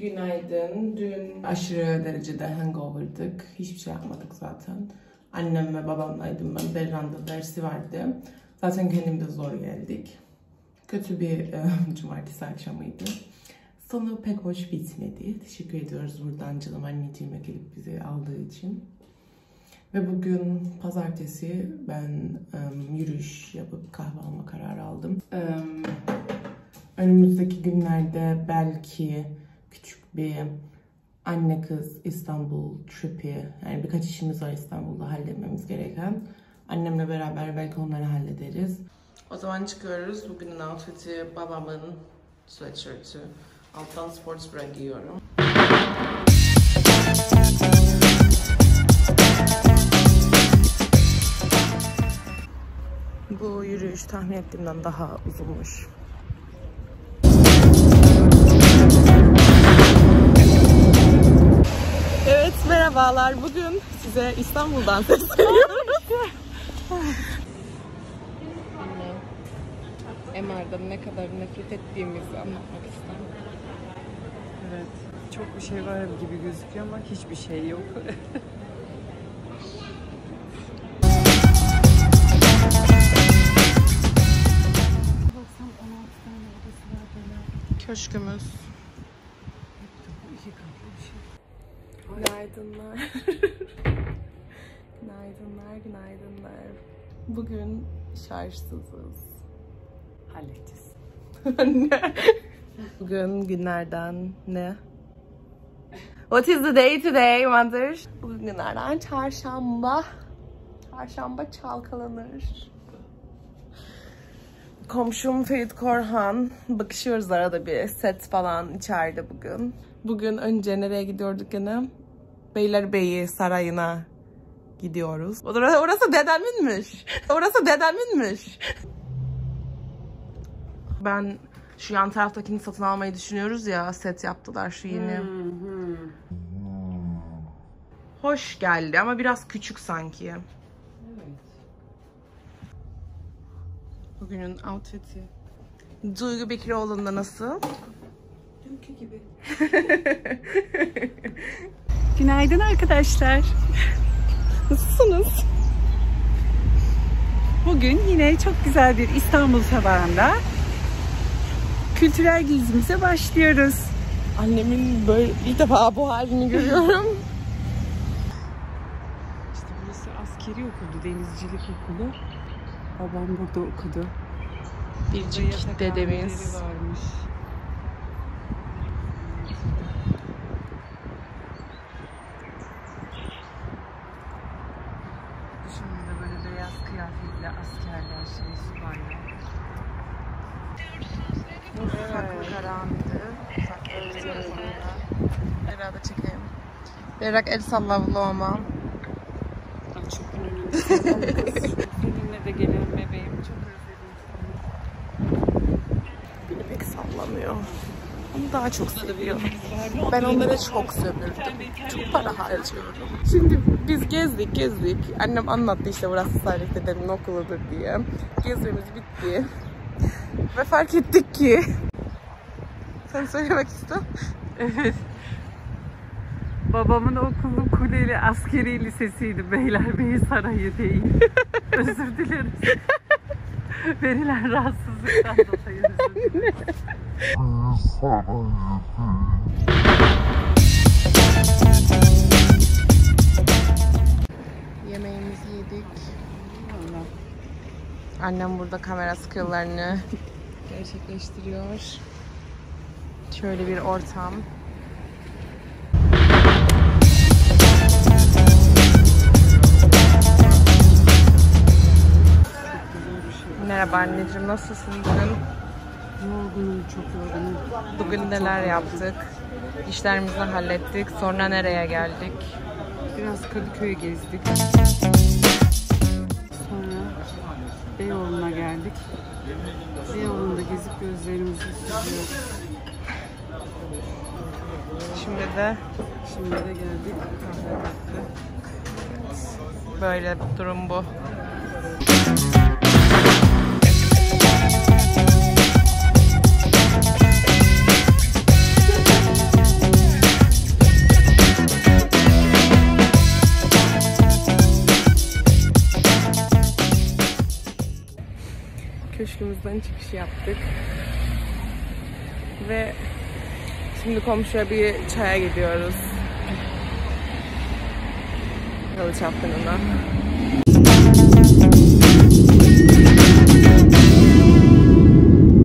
Günaydın. Dün aşırı derecede hangover'dık. Hiçbir şey yapmadık zaten. Annem ve babamlaydım ben. Berra'nda dersi vardı. Zaten kendim de zor geldik. Kötü bir e, cumartesi akşamıydı. Sonu pek hoş bitmedi. Teşekkür ediyoruz buradan canım anneciğime gelip bizi aldığı için. Ve bugün pazartesi ben e, yürüyüş yapıp kahve alma kararı aldım. E, önümüzdeki günlerde belki küçük bir anne kız İstanbul tripi yani birkaç işimiz var İstanbul'da halletmemiz gereken. Annemle beraber belki onları hallederiz. O zaman çıkıyoruz. Bugünün outfit'i babamın sweatshirt'ü. Alttan sports bra giyiyorum. Bu yürüyüş tahmin ettiğimden daha uzunmuş. Merhabalar. Bugün size İstanbul'dan sesleniyoruz. MR'dan ne kadar nefret ettiğimizi anlatmak istedim. Evet. Çok bir şey var gibi gözüküyor ama hiçbir şey yok. Baksam 16 tane odası var böyle. Köşkümüz. İki katlı bir şey. Günaydınlar. günaydınlar, günaydınlar. Bugün şarjsızız. Halledeceğiz. ne? Bugün günlerden ne? What is the day today, mother? Bugün günlerden çarşamba. Çarşamba çalkalanır. Komşum Ferit Korhan. Bakışıyoruz arada bir set falan içeride bugün. Bugün önce nereye gidiyorduk gene? Beylerbeyi Sarayı'na gidiyoruz. Orası, orası dedeminmiş. Orası dedeminmiş. Ben şu yan taraftakini satın almayı düşünüyoruz ya. Set yaptılar şu yeni. Hoş geldi ama biraz küçük sanki. Evet. Bugünün outfit'i. Duygu Bekiroğlu'nda nasıl? Dünkü gibi. Günaydın arkadaşlar. Nasılsınız? Bugün yine çok güzel bir İstanbul sabahında kültürel gezimize başlıyoruz. Annemin böyle ilk defa bu halini görüyorum. İşte burası askeri okuldu, denizcilik okulu. Babam burada okudu. Biricik dedemiz. varmış. Şimdi de böyle beyaz kıyafetli askerler, şey subaylar. Ufaklık aramdı. Ufak el telefonuyla. Berra da çekeyim. Berrak el salla vloguma. Ay çok önünde. Seninle de gelirim bebeğim. Çok özledim seni. Pek sallamıyor. Onu daha çok seviyorum. Ben onları çok sömürdüm. Çok para harcıyorum. Şimdi biz gezdik gezdik. Annem anlattı işte burası Salih dedemin okuludur diye. Gezmemiz bitti. Ve fark ettik ki sen söylemek iste. Evet. Babamın okulu Kuleli Askeri Lisesi'ydi. Beylerbeyi Sarayı değil. özür dileriz. Verilen rahatsızlıktan dolayı özür dileriz. Yemeğimizi yedik. Annem burada kamera skill'larını gerçekleştiriyor. Şöyle bir ortam. Merhaba anneciğim, nasılsın bugün? Yorgunum, çok yorgunum. Bugün neler yaptık? İşlerimizi hallettik. Sonra nereye geldik? Biraz Kadıköy'ü gezdik. Sonra Beyoğlu'na geldik. Beyoğlu'nda gezip gözlerimizi süzüyoruz. Şimdi de Şimdi de geldik böyle durum bu. köşkümüzden çıkış yaptık. Ve şimdi komşuya bir çaya gidiyoruz. Yalı Çapkını'na.